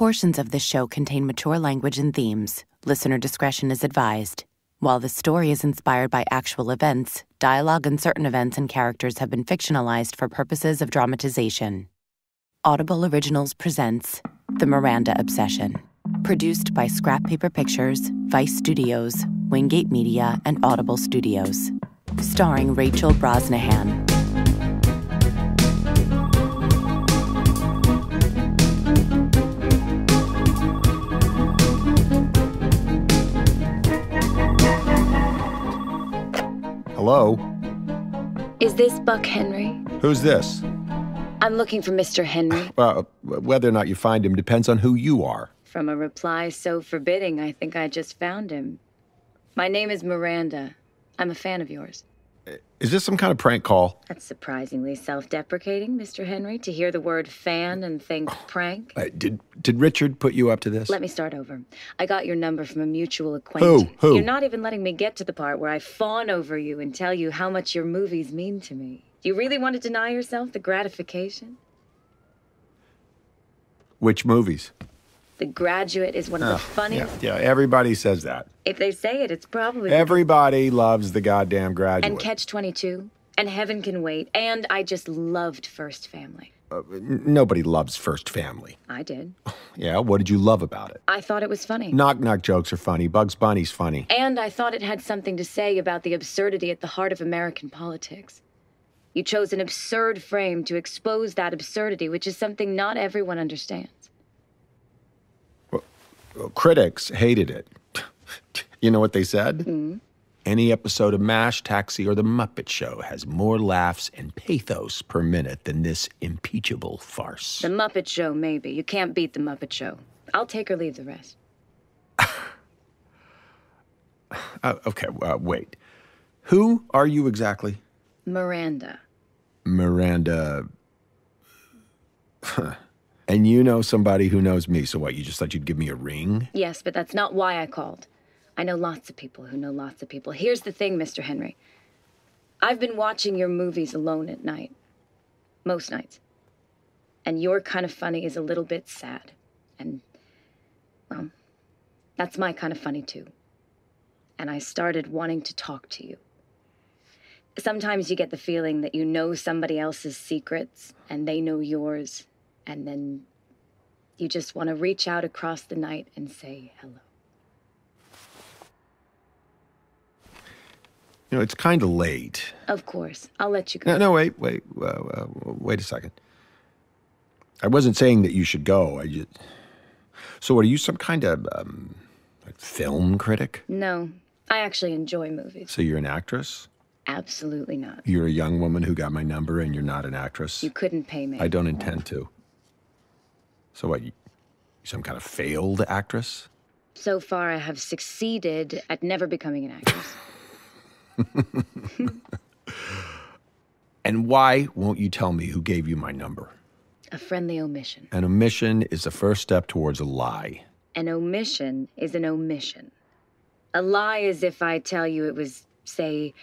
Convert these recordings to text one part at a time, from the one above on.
Portions of this show contain mature language and themes. Listener discretion is advised. While the story is inspired by actual events, dialogue and certain events and characters have been fictionalized for purposes of dramatization. Audible Originals presents The Miranda Obsession. Produced by Scrap Paper Pictures, Vice Studios, Wingate Media, and Audible Studios. Starring Rachel Brosnahan. Hello? Is this Buck Henry? Who's this? I'm looking for Mr. Henry. Well, whether or not you find him depends on who you are. From a reply so forbidding, I think I just found him. My name is Miranda. I'm a fan of yours. Is this some kind of prank call? That's surprisingly self deprecating, Mr. Henry, to hear the word fan and think prank. Uh, did did Richard put you up to this? Let me start over. I got your number from a mutual acquaintance. Who? Who? You're not even letting me get to the part where I fawn over you and tell you how much your movies mean to me. Do you really want to deny yourself the gratification? Which movies? The Graduate is one of the Oh, funniest. Yeah, yeah, everybody says that. If they say it, it's probably Everybody loves the goddamn graduate. and Catch 22 and Heaven Can Wait and I just loved First Family. Uh, n- Nobody loves First Family. I did. Yeah, what did you love about it? I thought it was funny. Knock knock jokes are funny. Bugs Bunny's funny. And I thought it had something to say about the absurdity at the heart of American politics. You chose an absurd frame to expose that absurdity, which is something not everyone understands. Critics hated it. you know what they said? Hmm? Any episode of MASH, Taxi, or The Muppet Show has more laughs and pathos per minute than this impeachable farce. The Muppet Show, maybe. You can't beat The Muppet Show. I'll take or leave the rest. Uh, okay, uh, wait. Who are you exactly? Miranda. Miranda. and you know somebody who knows me, so what? You just thought you'd give me a ring? Yes, but that's not why I called. I know lots of people who know lots of people. Here's the thing, Mr. Henry. I've been watching your movies alone at night. Most nights. And your kind of funny is a little bit sad. And, well, that's my kind of funny too. And I started wanting to talk to you. Sometimes you get the feeling that you know somebody else's secrets and they know yours, and then you just want to reach out across the night and say hello. You know, it's kind of late. Of course. I'll let you go. No, no, wait, wait, uh, uh, wait a second. I wasn't saying that you should go. I just. So, are you some kind of um, like film critic? No, I actually enjoy movies. So you're an actress? Absolutely not. You're a young woman who got my number, and you're not an actress. You couldn't pay me. I don't intend to. So what? You, some kind of failed actress? So far, I have succeeded at never becoming an actress. And why won't you tell me who gave you my number? a friendly omission. An omission is the first step towards a lie. An omission is an omission. A lie is if I tell you it was, say,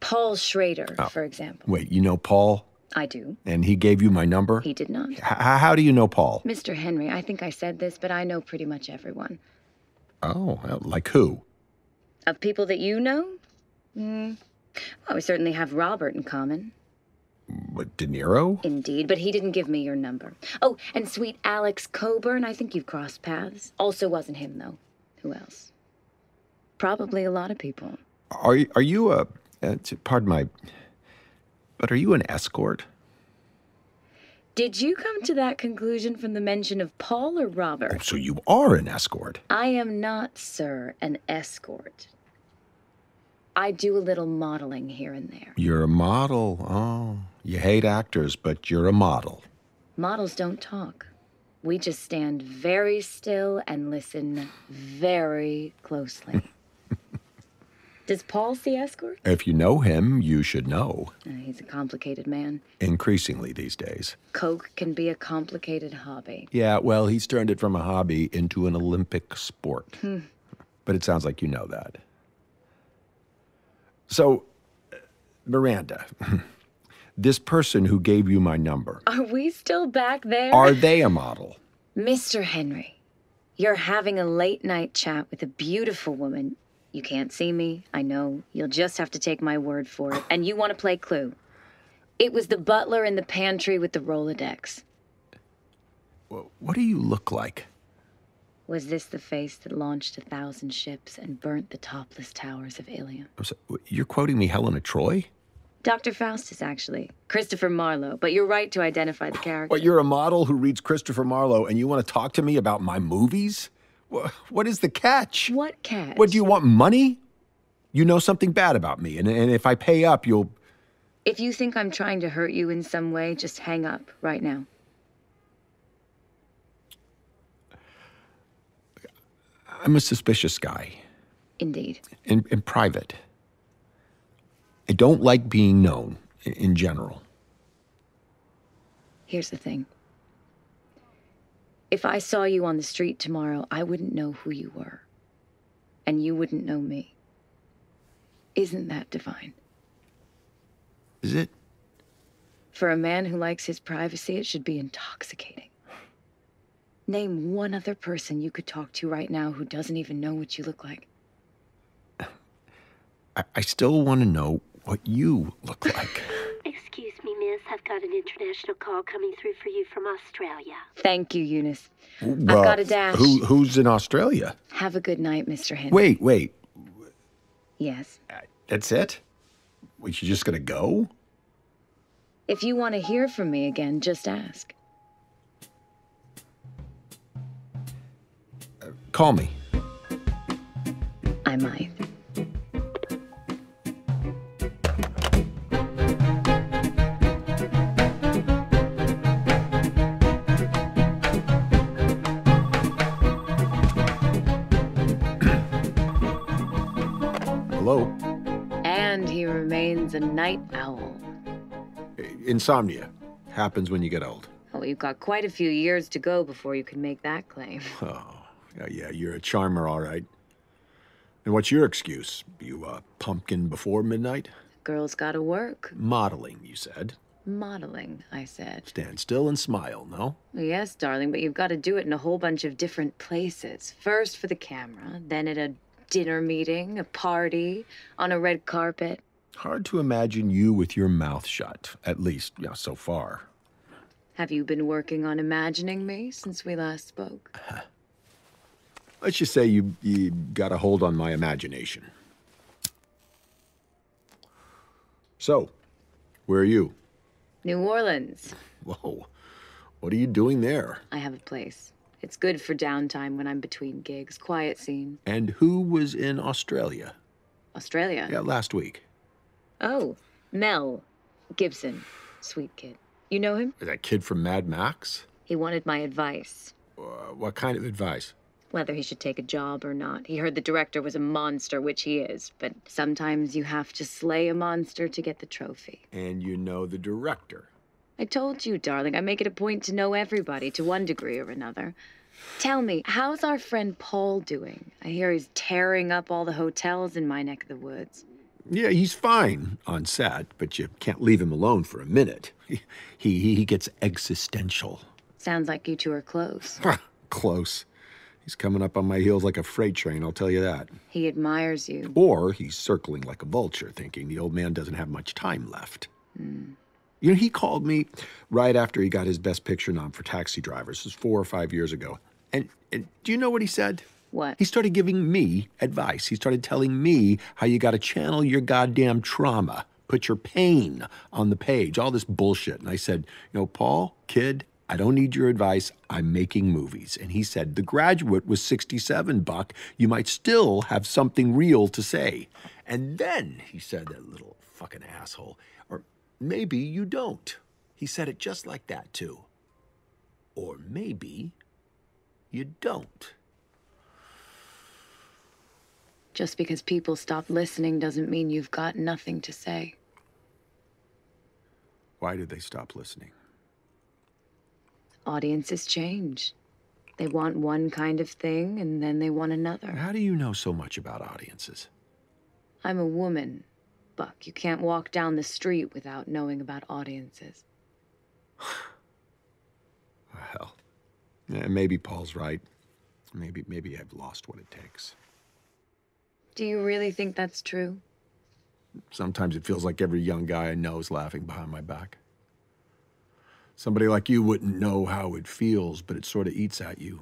Paul Schrader, oh. for example. Wait, you know Paul, I do. and he gave you my number? He did not. H- how do you know Paul? Mr. Henry, I think I said this, but I know pretty much everyone. Oh, like who? Of people that you know? Hmm. Well, we certainly have Robert in common. What, De Niro? Indeed, but he didn't give me your number. Oh, and sweet Alex Coburn, I think you've crossed paths. Also wasn't him, though. Who else? Probably a lot of people. Are you, are you a? Uh, pardon my. But are you an escort? Did you come to that conclusion from the mention of Paul or Robert? Oh, so you are an escort. I am not, sir, an escort. I do a little modeling here and there. You're a model. Oh, you hate actors, but you're a model. Models don't talk. We just stand very still and listen very closely. Does Paul see escorts? If you know him, you should know. Uh, he's a complicated man. Increasingly these days. Coke can be a complicated hobby. Yeah, well, he's turned it from a hobby into an Olympic sport. But it sounds like you know that. So, uh, Miranda, this person who gave you my number, Are we still back there? are they a model? Mr. Henry, you're having a late night chat with a beautiful woman. You can't see me, I know. You'll just have to take my word for it. And you want to play Clue. It was the butler in the pantry with the Rolodex. What do you look like? Was this the face that launched a thousand ships and burnt the topless towers of Ilium? I'm so, you're quoting me Helen of Troy? Dr. Faustus, actually. Christopher Marlowe, but you're right to identify the character. But you're a model who reads Christopher Marlowe and you want to talk to me about my movies? Wha- What is the catch? What catch? What, do you want money? You know something bad about me, and, and if I pay up, you'll. If you think I'm trying to hurt you in some way, just hang up right now. I'm a suspicious guy, Indeed. in, in private. I don't like being known in, in general. Here's the thing. If I saw you on the street tomorrow, I wouldn't know who you were. And you wouldn't know me. Isn't that divine? Is it? For a man who likes his privacy, it should be intoxicating. Name one other person you could talk to right now who doesn't even know what you look like. I, I still want to know what you look like. Excuse. I've got an international call coming through for you from Australia. Thank you, Eunice. Well, I've got a dash. Who, who's in Australia? Have a good night, Mr. Henry. Wait, wait. Yes. That's it? We you just gonna go? If you want to hear from me again, just ask. Call me. I might. Hello? And he remains a night owl. Insomnia happens when you get old. Oh, you've got quite a few years to go before you can make that claim. Oh, yeah, yeah, you're a charmer, all right. And what's your excuse? You uh, pumpkin before midnight? Girls gotta work. Modeling, you said. Modeling, I said. Stand still and smile, no? Yes, darling, but you've got to do it in a whole bunch of different places. First for the camera, then at a dinner meeting, a party, on a red carpet. Hard to imagine you with your mouth shut, at least, yeah, so far. Have you been working on imagining me since we last spoke? Let's just say you, you got a hold on my imagination. So, where are you? New Orleans. Whoa, what are you doing there? I have a place. It's good for downtime when I'm between gigs. Quiet scene. And who was in Australia? Australia. Yeah, last week. Oh, Mel Gibson. Sweet kid. You know him? That kid from Mad Max? He wanted my advice. Uh, what kind of advice? Whether he should take a job or not. He heard the director was a monster, which he is, but sometimes you have to slay a monster to get the trophy. And you know the director. I told you, darling, I make it a point to know everybody to one degree or another. Tell me, how's our friend Paul doing? I hear he's tearing up all the hotels in my neck of the woods. Yeah, he's fine on set, but you can't leave him alone for a minute. He, he, he gets existential. Sounds like you two are close. Close. He's coming up on my heels like a freight train, I'll tell you that. He admires you. Or he's circling like a vulture, thinking the old man doesn't have much time left. Hmm. You know, he called me right after he got his Best Picture nom for Taxi Drivers. This was four or five years ago. And, and do you know what he said? What? He started giving me advice. He started telling me how you got to channel your goddamn trauma, put your pain on the page, all this bullshit. And I said, you know, Paul, kid, I don't need your advice. I'm making movies. And he said, The Graduate was 67, Buck. You might still have something real to say. And then he said, that little fucking asshole, maybe you don't. He said it just like that, too. Or maybe you don't. Just because people stop listening doesn't mean you've got nothing to say. Why did they stop listening? Audiences change. They want one kind of thing and then they want another. How do you know so much about audiences? I'm a woman, Buck. You can't walk down the street without knowing about audiences. Well, maybe Paul's right. Maybe, maybe I've lost what it takes. Do you really think that's true? Sometimes it feels like every young guy I know is laughing behind my back. Somebody like you wouldn't know how it feels, but it sort of eats at you.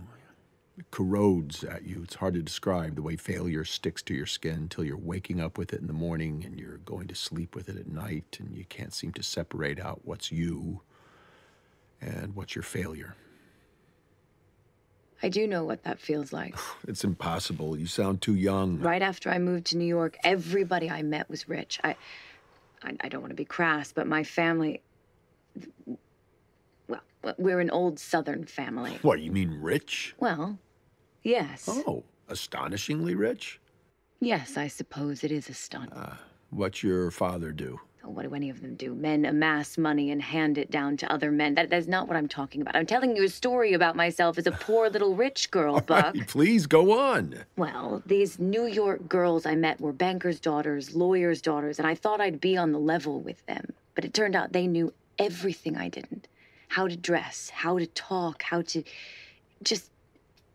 Corrodes at you. It's hard to describe the way failure sticks to your skin until you're waking up with it in the morning and you're going to sleep with it at night and you can't seem to separate out what's you and what's your failure. I do know what that feels like. It's impossible. You sound too young. Right after I moved to New York, everybody I met was rich. I, I, I don't want to be crass, but my family, we're an old Southern family. What, you mean rich? Well, yes. Oh, astonishingly rich? Yes, I suppose it is a stunt. Ah, what's your father do? Oh, what do any of them do? Men amass money and hand it down to other men. That, that's not what I'm talking about. I'm telling you a story about myself as a poor little rich girl, Buck. Please go on. Well, these New York girls I met were bankers' daughters, lawyers' daughters, and I thought I'd be on the level with them. But it turned out they knew everything I didn't how to dress, how to talk, how to just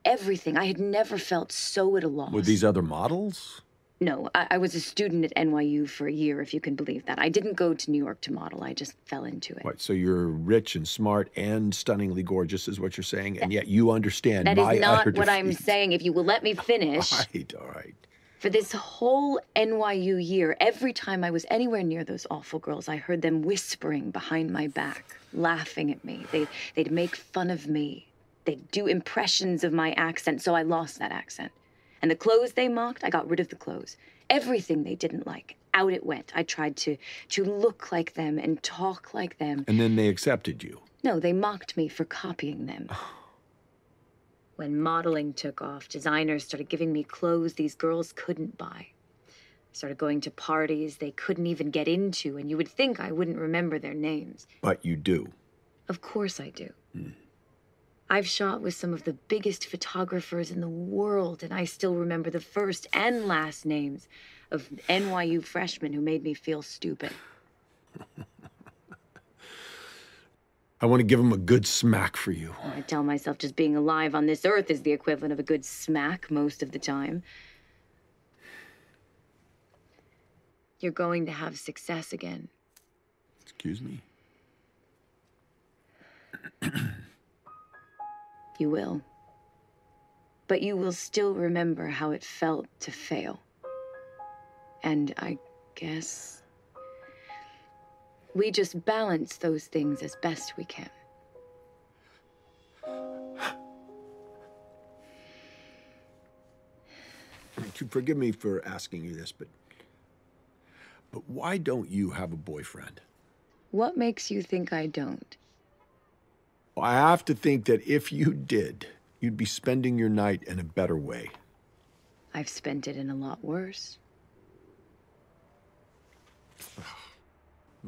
everything. I had never felt so at a loss. With these other models? No, I, I was a student at NYU for a year, if you can believe that. I didn't go to New York to model, I just fell into it. What, so you're rich and smart and stunningly gorgeous, is what you're saying, and yet you understand That is not what I'm saying. If you will let me finish. All right, all right. For this whole NYU year, every time I was anywhere near those awful girls, I heard them whispering behind my back, laughing at me. They, they'd make fun of me. They'd do impressions of my accent, so I lost that accent. And the clothes they mocked, I got rid of the clothes. Everything they didn't like, out it went. I tried to, to look like them and talk like them. And then they accepted you. No, they mocked me for copying them. Oh. When modeling took off, designers started giving me clothes these girls couldn't buy. I Started going to parties they couldn't even get into, and you would think I wouldn't remember their names. But you do. Of course I do. Hmm. I've shot with some of the biggest photographers in the world, and I still remember the first and last names of NYU freshmen who made me feel stupid. I want to give him a good smack for you. Oh, I tell myself just being alive on this earth is the equivalent of a good smack most of the time. You're going to have success again. Excuse me? You will. But you will still remember how it felt to fail. And I guess we just balance those things as best we can. To Forgive me for asking you this, but but why don't you have a boyfriend? What makes you think I don't? I have to think that if you did, you'd be spending your night in a better way. I've spent it in a lot worse.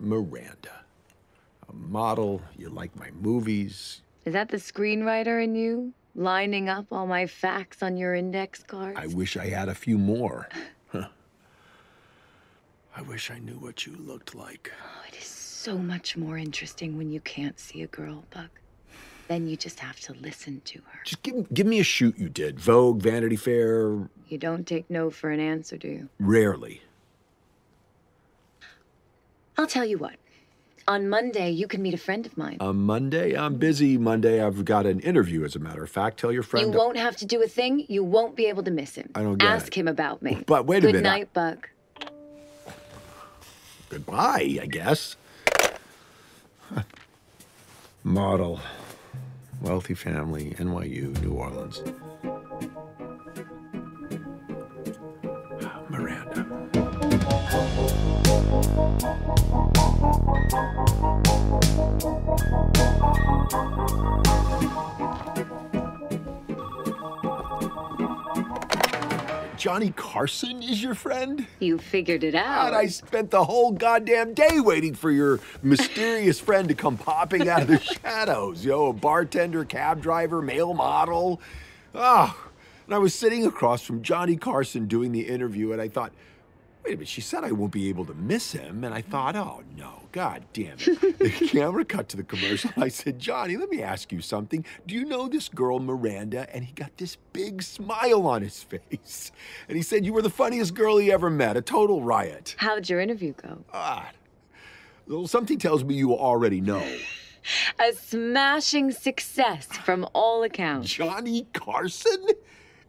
Miranda, a model, you like my movies. Is that the screenwriter in you? Lining up all my facts on your index cards? I wish I had a few more. Huh. I wish I knew what you looked like. Oh, it is so much more interesting when you can't see a girl, Buck. Then you just have to listen to her. Just give, give me a shoot you did. Vogue, Vanity Fair, You don't take no for an answer, do you? rarely. I'll tell you what. On Monday, you can meet a friend of mine. On Monday, I'm busy. Monday, I've got an interview, as a matter of fact. Tell your friend. you won't have to do a thing. You won't be able to miss him. I don't get Ask it. him about me. But wait a Good minute, I- night, Buck. Goodbye, I guess. Model. Wealthy family, NYU, New Orleans. Johnny Carson is your friend? You figured it out. God, I spent the whole goddamn day waiting for your mysterious friend to come popping out of the shadows. Yo, a bartender, cab driver, male model. Oh, and I was sitting across from Johnny Carson doing the interview, and I thought, Wait a minute, she said I won't be able to miss him, and I thought, oh no, god damn it. the camera cut to the commercial. I said, Johnny, let me ask you something. Do you know this girl, Miranda? And he got this big smile on his face. And he said, You were the funniest girl he ever met, a total riot. How'd your interview go? God. Well, something tells me you already know. A smashing success from all accounts. Johnny Carson?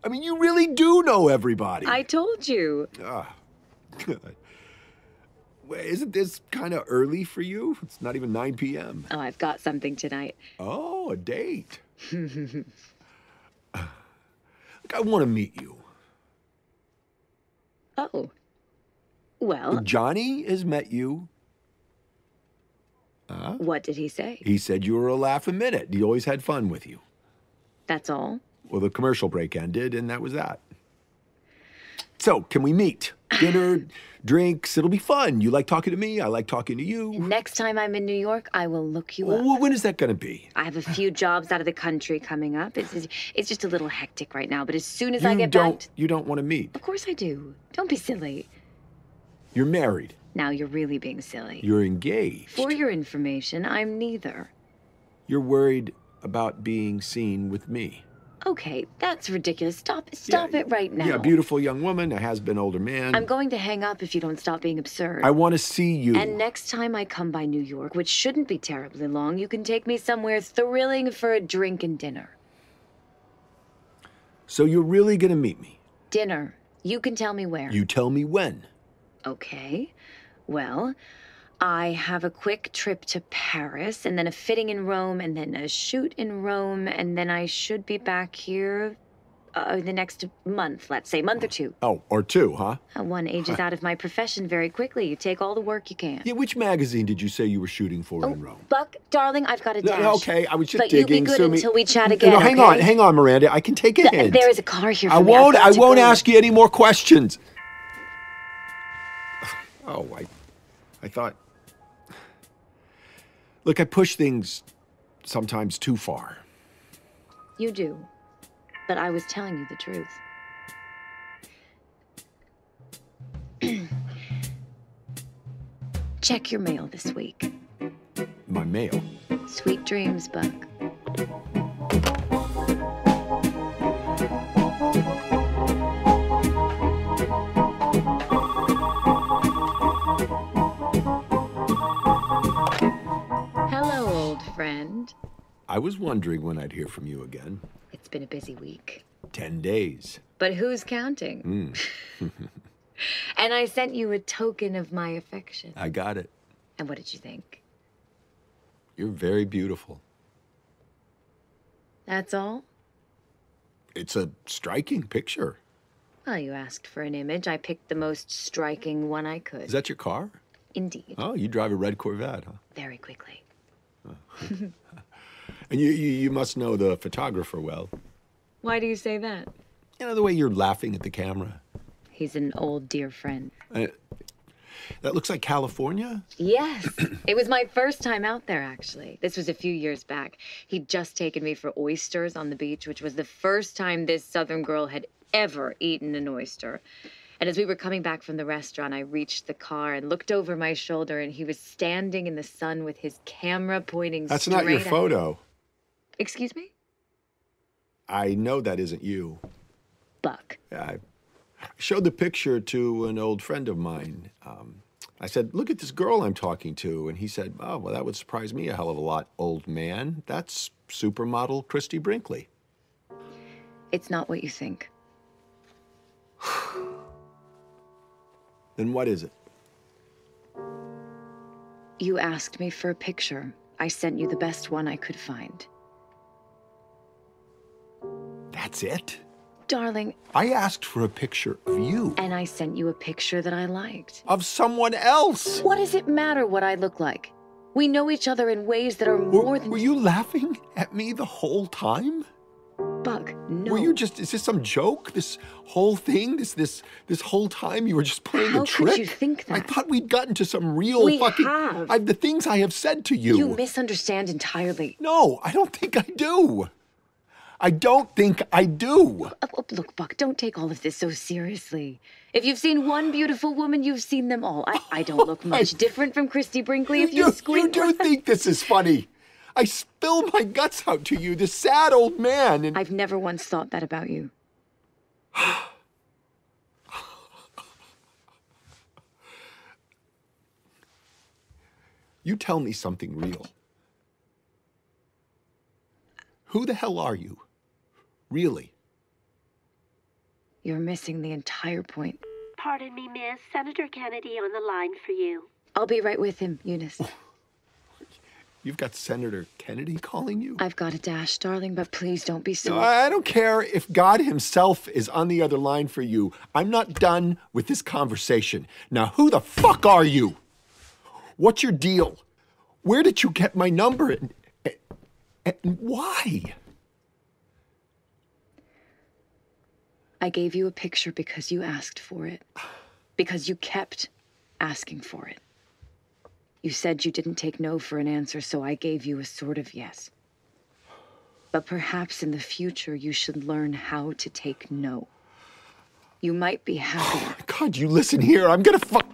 I mean, you really do know everybody. I told you. Ah, Wait, Isn't this kind of early for you? It's not even 9 p.m. Oh, I've got something tonight. Oh, a date. Look, I want to meet you. Oh. Well, Johnny has met you. what did he say? He said you were a laugh a minute. He always had fun with you. That's all? Well, the commercial break ended, and that was that. So, can we meet? Dinner, drinks, it'll be fun. You like talking to me, I like talking to you. Next time I'm in New York, I will look you up. When is that going to be? I have a few jobs out of the country coming up. It's, it's, just a little hectic right now, but as soon as I You get don't. back. You don't want to meet. Of course I do. Don't be silly. You're married. Now you're really being silly. You're engaged. For your information, I'm neither. You're worried about being seen with me. Okay, that's ridiculous. Stop stop Yeah, it right now. Yeah, beautiful young woman, a has-been older man. I'm going to hang up if you don't stop being absurd. I want to see you. And next time I come by New York, which shouldn't be terribly long, you can take me somewhere thrilling for a drink and dinner. so you're really going to meet me? Dinner. You can tell me where. You tell me when. Okay. Well, I have a quick trip to Paris, and then a fitting in Rome, and then a shoot in Rome, and then I should be back here uh, the next month, let's say, month or two. Oh, or two, huh? Uh, One ages out of my profession very quickly. You take all the work you can. Yeah, which magazine did you say you were shooting for in Rome? Buck, darling, I've got a No, dash. no, okay, I was just but digging. you be good me- until we chat again. No, hang okay? on, hang on, Miranda. I can take a Th- hint. There is a car here. For I won't. I won't ask you any more questions. Oh, I, I thought. Look, I push things sometimes too far. You do, but I was telling you the truth. Check your mail this week. My mail. Sweet dreams, Buck. Was wondering when I'd hear from you again. It's been a busy week. Ten days. But who's counting? Hmm. and I sent you a token of my affection. I got it. And what did you think? You're very beautiful. That's all? It's a striking picture. Well, you asked for an image. I picked the most striking one I could. Is that your car? Indeed. Oh, you drive a red Corvette, huh? Very quickly. Oh. And you, you, you must know the photographer well. Why do you say that? You know the way you're laughing at the camera? He's an old dear friend. Uh, that looks like California? Yes. it was my first time out there, actually. This was a few years back. He'd just taken me for oysters on the beach, which was the first time this southern girl had ever eaten an oyster. And as we were coming back from the restaurant, I reached the car and looked over my shoulder, and he was standing in the sun with his camera pointing That's straight not your at- photo. Excuse me? I know that isn't you. Buck. I showed the picture to an old friend of mine. Um, I said, Look at this girl I'm talking to. And he said, Oh, well, that would surprise me a hell of a lot, old man. That's supermodel Christie Brinkley. It's not what you think. Then what is it? You asked me for a picture. I sent you the best one I could find. That's it? Darling, I asked for a picture of you, and I sent you a picture that I liked. of someone else. What does it matter what I look like? We know each other in ways that are Were, more than were you laughing at me the whole time? Buck. No. Were you just is this some joke? This whole thing? This this this whole time you were just playing How a could trick? you think that? I thought we'd gotten to some real We fucking have. I, the things I have said to you. You misunderstand entirely. no, I don't think I do. I don't think I do. Uh, uh, Look, Buck, don't take all of this so seriously. If you've seen one beautiful woman, you've seen them all. I, I don't look much different from Christie Brinkley if you, you, squint. you do think this is funny. I spill my guts out to you, this sad old man, and I've never once thought that about you. you tell me something real. Who the hell are you? Really? You're missing the entire point. Pardon me, Miss. Senator Kennedy on the line for you. I'll be right with him, Eunice. You've got Senator Kennedy calling you? I've got a dash, darling, but please don't be so. No, I don't care if God Himself is on the other line for you. I'm not done with this conversation. Now, who the fuck are you? What's your deal? Where did you get my number and, and, and why? I gave you a picture because you asked for it. Because you kept asking for it. You said you didn't take no for an answer, so I gave you a sort of yes. But perhaps in the future you should learn how to take no. You might be happier. God, you listen here. I'm gonna fuck.